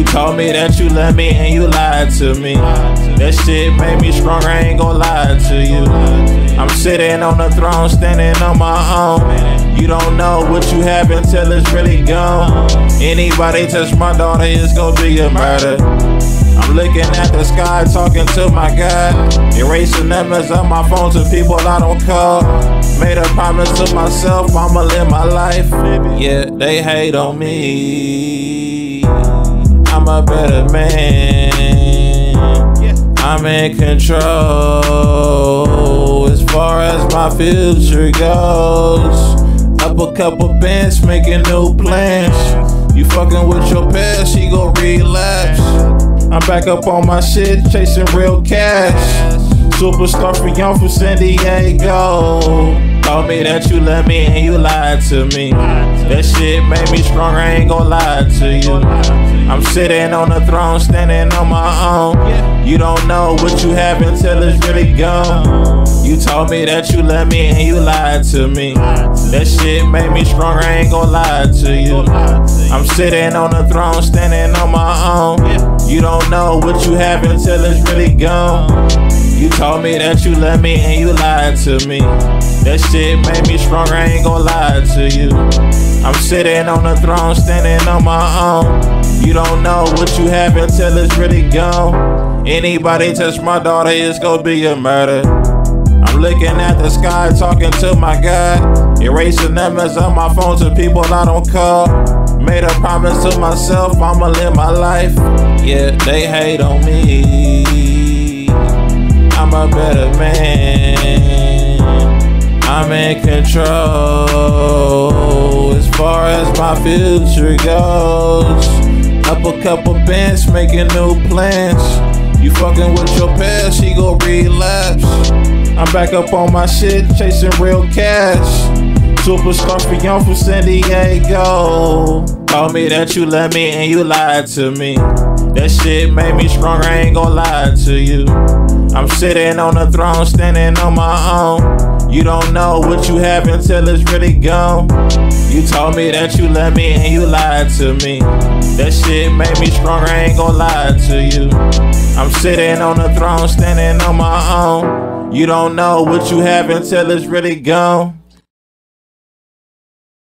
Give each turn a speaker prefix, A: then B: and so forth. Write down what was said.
A: You told me that you love me and you lied to me. That shit made me stronger, I ain't gon' lie to you. I'm sitting on the throne, standing on my own. You don't know what you have until it's really gone. Anybody touch my daughter, it's gon' be a murder. I'm looking at the sky, talking to my God. Erasing numbers on my phone to people I don't call. Made a promise to myself, I'ma live my life. Yeah, they hate on me. I'm a better man. I'm in control as far as my future goes. Up a couple bands, making new plans. You fucking with your past, she gon' relapse. I'm back up on my shit, chasing real cash. Superstar Pheon from San Diego. You told me that you love me and you lied to me. That shit made me stronger, I ain't gon' lie to you. I'm sitting on the throne, standing on my own. You don't know what you have until it's really gone. You told me that you love me and you lied to me. That shit made me stronger, I ain't gon' lie to you. I'm sitting on the throne, standing on my own. You don't know what you have until it's really gone. You told me that you love me and you lied to me. That shit made me stronger, I ain't gon' lie to you. I'm sitting on the throne, standing on my own. You don't know what you have until it's really gone. Anybody touch my daughter, it's gon' be a murder. I'm looking at the sky, talking to my God. Erasing numbers on my phone to people I don't call. Made a promise to myself, I'ma live my life. Yeah, they hate on me. I'm a better man. I'm in control as far as my future goes. Up a couple bands, making new plans. You fucking with your past, she gon' relapse. I'm back up on my shit, chasing real cash. Superstar Pheon from San Diego. Told me that you love me and you lied to me. That shit made me stronger, I ain't gon' lie to you. I'm sitting on the throne, standing on my own. You don't know what you have until it's really gone. You told me that you love me and you lied to me. That shit made me stronger, I ain't gon' lie to you. I'm sitting on the throne, standing on my own. You don't know what you have until it's really gone.